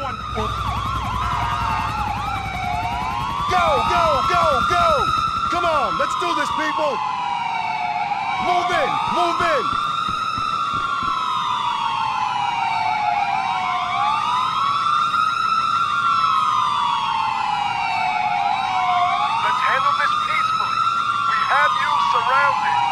one. Go, go, go, go! Come on, let's do this, people! Move in, move in! Let's handle this peacefully. We have you surrounded.